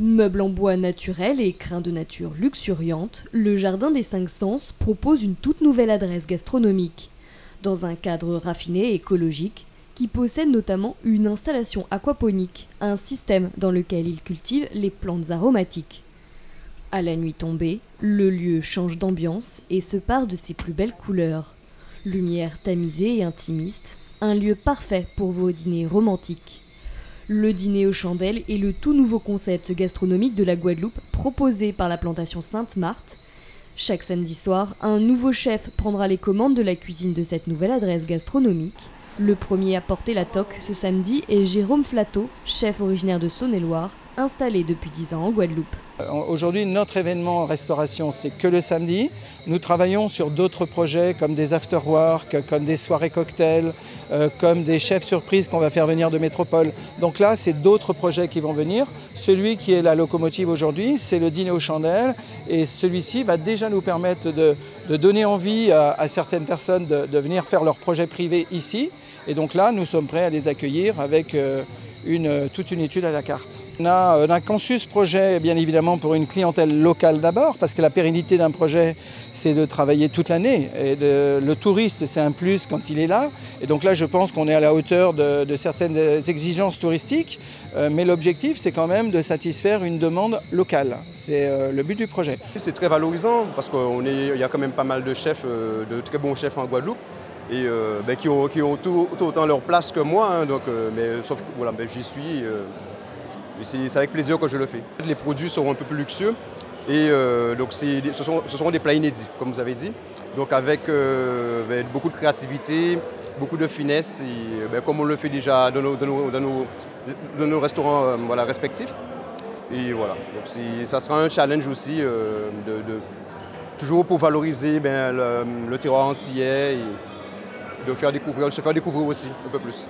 Meuble en bois naturel et crin de nature luxuriante, le Jardin des Cinq Sens propose une toute nouvelle adresse gastronomique. Dans un cadre raffiné et écologique, qui possède notamment une installation aquaponique, un système dans lequel il cultive les plantes aromatiques. À la nuit tombée, le lieu change d'ambiance et se part de ses plus belles couleurs. Lumière tamisée et intimiste, un lieu parfait pour vos dîners romantiques. Le dîner aux chandelles est le tout nouveau concept gastronomique de la Guadeloupe proposé par la plantation Sainte-Marthe. Chaque samedi soir, un nouveau chef prendra les commandes de la cuisine de cette nouvelle adresse gastronomique. Le premier à porter la toque ce samedi est Jérôme Flateau, chef originaire de Saône-et-Loire, installé depuis 10 ans en Guadeloupe. Euh, aujourd'hui, notre événement en restauration, c'est que le samedi. Nous travaillons sur d'autres projets comme des after-work, comme des soirées cocktails, euh, comme des chefs surprises qu'on va faire venir de métropole. Donc là, c'est d'autres projets qui vont venir. Celui qui est la locomotive aujourd'hui, c'est le dîner aux chandelles. Et celui-ci va déjà nous permettre de, donner envie à, certaines personnes de, venir faire leurs projets privés ici. Et donc là, nous sommes prêts à les accueillir avec... Euh, une, toute une étude à la carte. On a, on a, conçu ce projet bien évidemment pour une clientèle locale d'abord, parce que la pérennité d'un projet, c'est de travailler toute l'année. Et le touriste, c'est un plus quand il est là. Et donc là, je pense qu'on est à la hauteur de, certaines exigences touristiques, euh, mais l'objectif, c'est quand même de satisfaire une demande locale. C'est euh, le but du projet. C'est très valorisant, parce qu'il y a quand même pas mal de chefs, euh, de très bons chefs en Guadeloupe et euh, ben, qui ont, tout, autant leur place que moi. Hein, donc, euh, mais, sauf que voilà, ben, j'y suis. Euh, c'est avec plaisir que je le fais. Les produits seront un peu plus luxueux et donc ce, seront des plats inédits, comme vous avez dit. Donc avec ben, beaucoup de créativité, beaucoup de finesse, comme on le fait déjà dans nos, restaurants respectifs. Et voilà, donc ça sera un challenge aussi de, toujours pour valoriser le, terroir antillais. De faire se faire découvrir aussi un peu plus.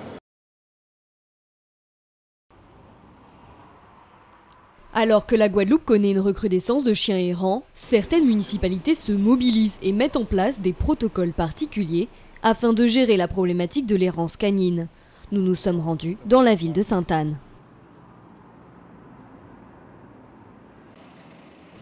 Alors que la Guadeloupe connaît une recrudescence de chiens errants, certaines municipalités se mobilisent et mettent en place des protocoles particuliers afin de gérer la problématique de l'errance canine. Nous nous sommes rendus dans la ville de Sainte-Anne.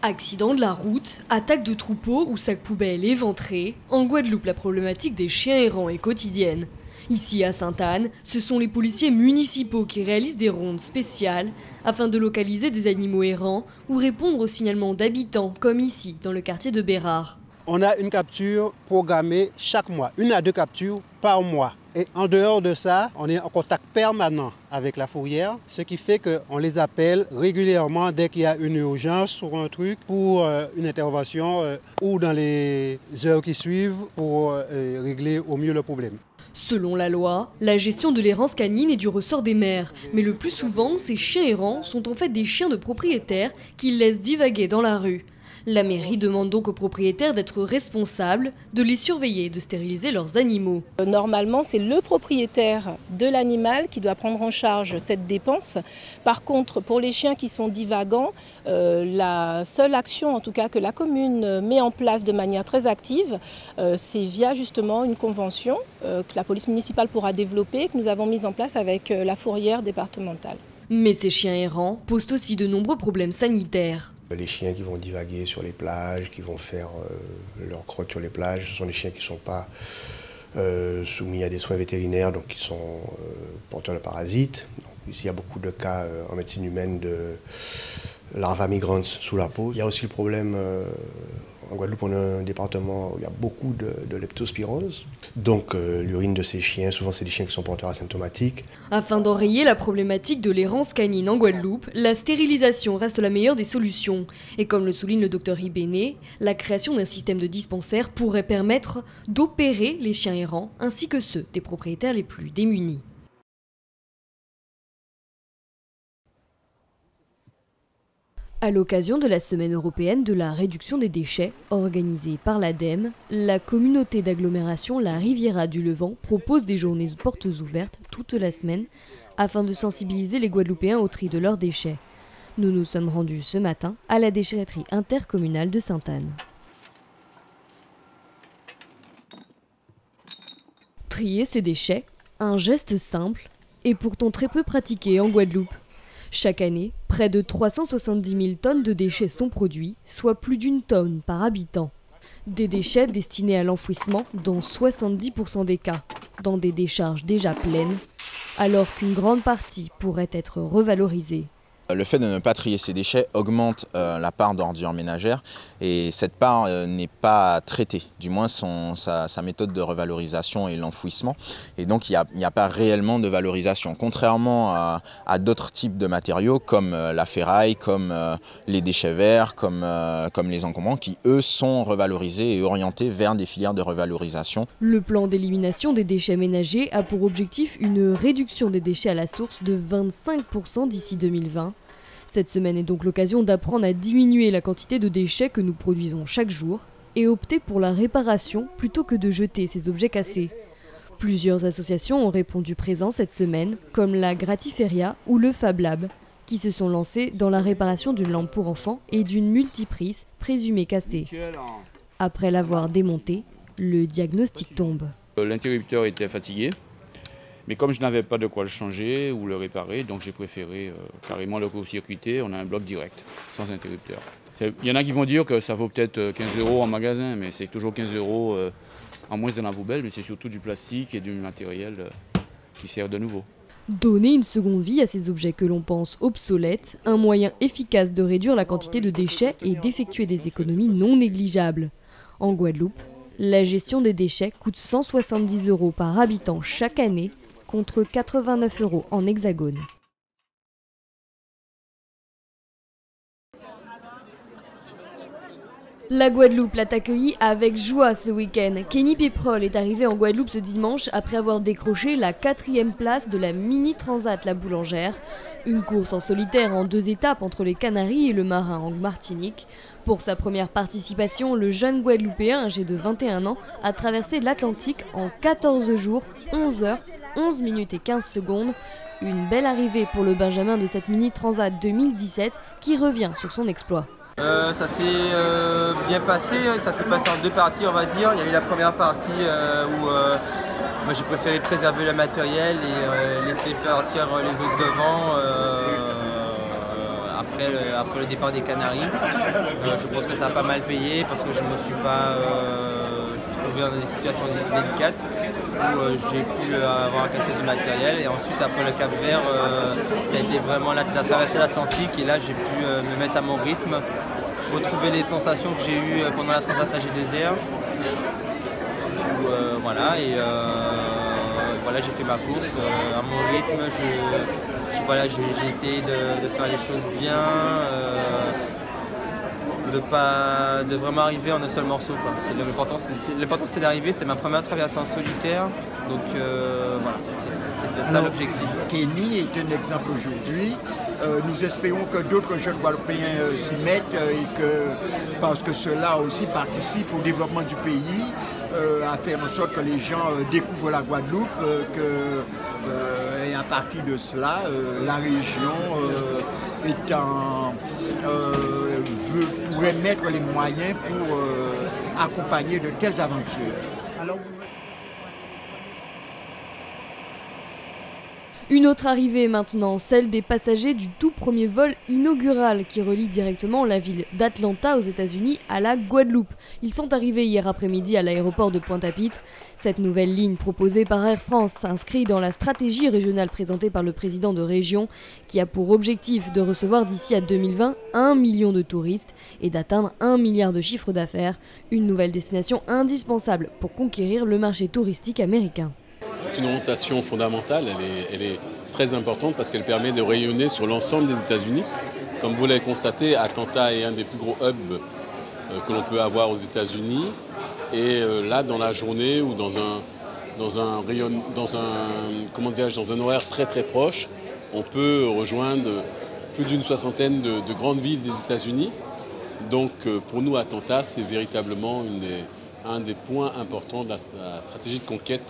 Accident de la route, attaque de troupeaux ou sac poubelle éventré, en Guadeloupe la problématique des chiens errants est quotidienne. Ici à Sainte-Anne, ce sont les policiers municipaux qui réalisent des rondes spéciales afin de localiser des animaux errants ou répondre aux signalements d'habitants comme ici dans le quartier de Bérard. On a une capture programmée chaque mois, une à deux captures par mois. Et en dehors de ça, on est en contact permanent avec la fourrière, ce qui fait qu'on les appelle régulièrement dès qu'il y a une urgence sur un truc pour euh, une intervention euh, ou dans les heures qui suivent pour euh, régler au mieux le problème. Selon la loi, la gestion de l'errance canine est du ressort des maires, mais le plus souvent, ces chiens errants sont en fait des chiens de propriétaires qu'ils laissent divaguer dans la rue. La mairie demande donc aux propriétaires d'être responsables, de les surveiller et de stériliser leurs animaux. Normalement, c'est le propriétaire de l'animal qui doit prendre en charge cette dépense. Par contre, pour les chiens qui sont divagants, euh, la seule action en tout cas que la commune met en place de manière très active, euh, c'est via justement une convention euh, que la police municipale pourra développer, que nous avons mise en place avec la fourrière départementale. Mais ces chiens errants posent aussi de nombreux problèmes sanitaires. Les chiens qui vont divaguer sur les plages, qui vont faire euh, leur crotte sur les plages, ce sont des chiens qui ne sont pas euh, soumis à des soins vétérinaires, donc qui sont euh, porteurs de parasites. ici, il y a beaucoup de cas en médecine humaine de larva migrans sous la peau. Il y a aussi le problème en Guadeloupe, on a un département où il y a beaucoup de, leptospirose. Donc, euh, l'urine de ces chiens, souvent, c'est des chiens qui sont porteurs asymptomatiques. Afin d'enrayer la problématique de l'errance canine en Guadeloupe, la stérilisation reste la meilleure des solutions. Et comme le souligne le docteur Ibéné, la création d'un système de dispensaire pourrait permettre d'opérer les chiens errants ainsi que ceux des propriétaires les plus démunis. À l'occasion de la Semaine européenne de la réduction des déchets, organisée par l'ADEME, la communauté d'agglomération La Riviera du Levant propose des journées portes ouvertes toute la semaine afin de sensibiliser les Guadeloupéens au tri de leurs déchets. Nous nous sommes rendus ce matin à la déchetterie intercommunale de Sainte-Anne. Trier ses déchets, un geste simple et pourtant très peu pratiqué en Guadeloupe. Chaque année, Près de 370 000 tonnes de déchets sont produits, soit plus d'une tonne par habitant. Des déchets destinés à l'enfouissement dans 70% des cas, dans des décharges déjà pleines, alors qu'une grande partie pourrait être revalorisée. Le fait de ne pas trier ces déchets augmente euh, la part d'ordures ménagères et cette part euh, n'est pas traitée, du moins son, sa, méthode de revalorisation est l'enfouissement et donc il n'y a, pas réellement de valorisation. Contrairement à, d'autres types de matériaux comme euh, la ferraille, comme les déchets verts, comme, comme les encombrants qui eux sont revalorisés et orientés vers des filières de revalorisation. Le plan d'élimination des déchets ménagers a pour objectif une réduction des déchets à la source de 25% d'ici 2020 cette semaine est donc l'occasion d'apprendre à diminuer la quantité de déchets que nous produisons chaque jour et opter pour la réparation plutôt que de jeter ces objets cassés. Plusieurs associations ont répondu présent cette semaine, comme la Gratiferia ou le Fab Lab, qui se sont lancés dans la réparation d'une lampe pour enfants et d'une multiprise présumée cassée. Après l'avoir démontée, le diagnostic tombe. L'interrupteur était fatigué, mais comme je n'avais pas de quoi le changer ou le réparer, donc j'ai préféré euh, carrément le court-circuiter. On a un bloc direct, sans interrupteur. Il y en a qui vont dire que ça vaut peut-être 15 euh, euros en magasin, mais c'est toujours 15 euros euh, en moins dans la poubelle, mais c'est surtout du plastique et du matériel qui sert de nouveau. Donner une seconde vie à ces objets que l'on pense obsolètes, un moyen efficace de réduire la quantité de déchets et d'effectuer des économies non négligeables. En Guadeloupe, la gestion des déchets coûte 170 euros par habitant chaque année contre 89 euros en hexagone. La Guadeloupe l'a accueilli avec joie ce week-end. Kenny Péprol est arrivé en Guadeloupe ce dimanche après avoir décroché la quatrième place de la Mini Transat La Boulangère, une course en solitaire en deux étapes entre les Canaries et le Marin en Martinique. Pour sa première participation, le jeune Guadeloupéen âgé de 21 ans a traversé l'Atlantique en 14 jours, 11 heures, 11 minutes et 15 secondes. Une belle arrivée pour le Benjamin de cette Mini Transat 2017 qui revient sur son exploit. Euh, ça s'est euh, bien passé, ça s'est passé en deux parties on va dire. Il y a eu la première partie euh, où moi j'ai préféré préserver le matériel et laisser partir les autres devant après le, départ des Canaries. Je pense que ça a pas mal payé parce que je ne me suis pas dans des situations délicates où euh, j'ai pu avoir à casser du matériel. Et ensuite, après le Cap Vert, ça a été vraiment la, traversée de l'Atlantique et là j'ai pu me mettre à mon rythme, retrouver les sensations que j'ai eues pendant la Transat désert. voilà, et voilà, j'ai fait ma course à mon rythme voilà, j'ai essayé de, faire les choses bien, euh, de, pas, de vraiment arriver en un seul morceau. L'important c'était d'arriver, c'était ma première traversée en solitaire, donc euh, voilà, c'était ça l'objectif. Kenny est un exemple aujourd'hui. Euh, nous espérons que d'autres jeunes Guadeloupéens s'y mettent et que, parce que cela aussi participe au développement du pays, à faire en sorte que les gens découvrent la Guadeloupe, que et à partir de cela, euh, la région euh, étant, euh, pourrait mettre les moyens pour accompagner de telles aventures. Une autre arrivée maintenant, celle des passagers du tout premier vol inaugural qui relie directement la ville d'Atlanta aux États-Unis à la Guadeloupe. Ils sont arrivés hier après-midi à l'aéroport de Pointe-à-Pitre. Cette nouvelle ligne proposée par Air France s'inscrit dans la stratégie régionale présentée par le président de région qui a pour objectif de recevoir d'ici à 2020 un million de touristes et d'atteindre un milliard de chiffre d'affaires, une nouvelle destination indispensable pour conquérir le marché touristique américain. C'est une orientation fondamentale, elle est, très importante parce qu'elle permet de rayonner sur l'ensemble des États-Unis. Comme vous l'avez constaté, Atlanta est un des plus gros hubs euh, que l'on peut avoir aux États-Unis. Et euh, là, dans la journée ou dans un, rayon, dans un, comment dans un horaire très très proche, on peut rejoindre plus d'une soixantaine de, grandes villes des États-Unis. Donc euh, pour nous, Atlanta, c'est véritablement un des points importants de la stratégie de conquête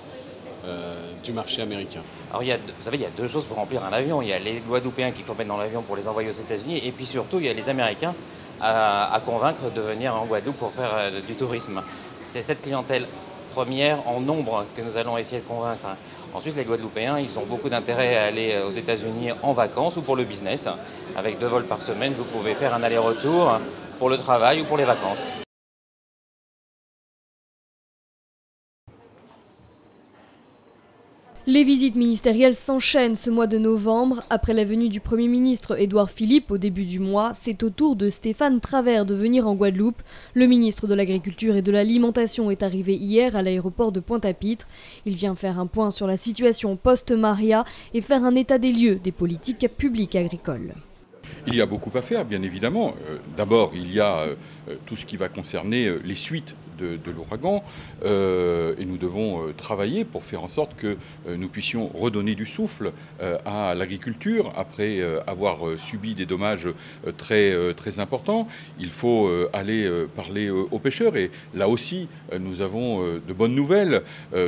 du marché américain. Alors, il y a, vous savez, il y a deux choses pour remplir un avion. Il y a les Guadeloupéens qu'il faut mettre dans l'avion pour les envoyer aux États-Unis, et puis surtout, il y a les Américains à, convaincre de venir en Guadeloupe pour faire euh, du tourisme. C'est cette clientèle première en nombre que nous allons essayer de convaincre. Ensuite, les Guadeloupéens, ils ont beaucoup d'intérêt à aller aux États-Unis en vacances ou pour le business. Avec deux vols par semaine, vous pouvez faire un aller-retour pour le travail ou pour les vacances. Les visites ministérielles s'enchaînent ce mois de novembre. Après la venue du Premier ministre Édouard Philippe au début du mois, c'est au tour de Stéphane Travers de venir en Guadeloupe. Le ministre de l'Agriculture et de l'Alimentation est arrivé hier à l'aéroport de Pointe-à-Pitre. Il vient faire un point sur la situation post-Maria et faire un état des lieux des politiques publiques agricoles. Il y a beaucoup à faire, bien évidemment. Euh, d'abord, il y a euh, tout ce qui va concerner euh, les suites de, l'ouragan euh, et nous devons euh, travailler pour faire en sorte que euh, nous puissions redonner du souffle à l'agriculture après avoir subi des dommages très, très importants. Il faut aller parler aux pêcheurs et là aussi nous avons de bonnes nouvelles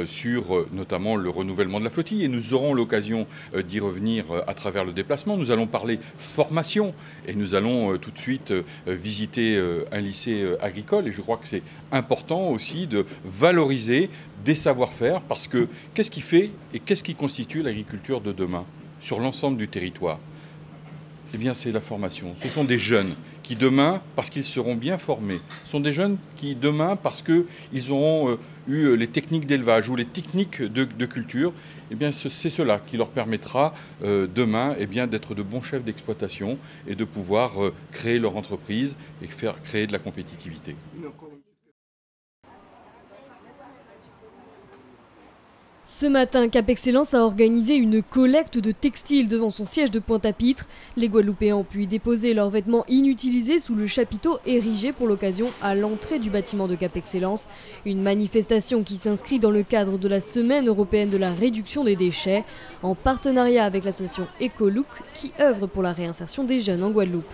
sur notamment le renouvellement de la flottille et nous aurons l'occasion d'y revenir à travers le déplacement. Nous allons parler formation et nous allons tout de suite visiter un lycée agricole et je crois que c'est important aussi de valoriser des savoir-faire parce que qu'est-ce qui fait et qu'est-ce qui constitue l'agriculture de demain sur l'ensemble du territoire? Eh bien, c'est la formation. Ce sont des jeunes qui, demain, parce qu'ils seront bien formés, sont des jeunes qui, demain, parce qu'ils auront euh, eu euh, les techniques d'élevage ou les techniques de, culture, eh bien, c'est cela qui leur permettra, euh, demain, eh bien, d'être de bons chefs d'exploitation et de pouvoir créer leur entreprise et faire créer de la compétitivité. Ce matin, Cap Excellence a organisé une collecte de textiles devant son siège de Pointe-à-Pitre. Les Guadeloupéens ont pu déposer leurs vêtements inutilisés sous le chapiteau érigé pour l'occasion à l'entrée du bâtiment de Cap Excellence. Une manifestation qui s'inscrit dans le cadre de la Semaine européenne de la réduction des déchets, en partenariat avec l'association Ecolook qui œuvre pour la réinsertion des jeunes en Guadeloupe.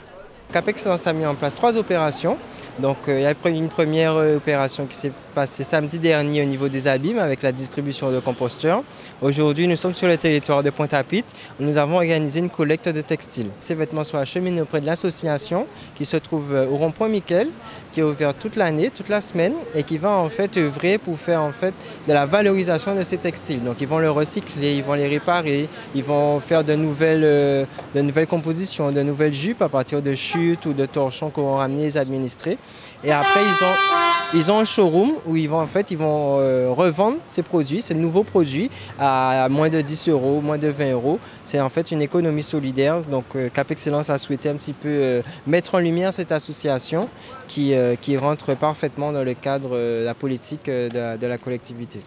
Cap Excellence a mis en place trois opérations. Donc euh, il y a une première euh, opération qui s'est passée samedi dernier au niveau des abîmes avec la distribution de composteurs. Aujourd'hui, nous sommes sur le territoire de Pointe-à-Pitre nous avons organisé une collecte de textiles. Ces vêtements sont acheminés auprès de l'association qui se trouve euh, au rond-point Miquel, qui est ouvert toute l'année, toute la semaine et qui va en fait œuvrer pour faire en fait de la valorisation de ces textiles. Donc ils vont le recycler, ils vont les réparer, ils vont faire de nouvelles, de nouvelles compositions, de nouvelles jupes à partir de chutes ou de torchons qu'auront ramené les administrés. Et après, ils ont, ils ont un showroom où ils vont, en fait, ils vont euh, revendre ces produits, ces nouveaux produits, à, moins de 10 euros, moins de 20 euros. C'est en fait une économie solidaire. Donc, euh, Cap Excellence a souhaité un petit peu euh, mettre en lumière cette association qui, qui rentre parfaitement dans le cadre de la politique de la collectivité.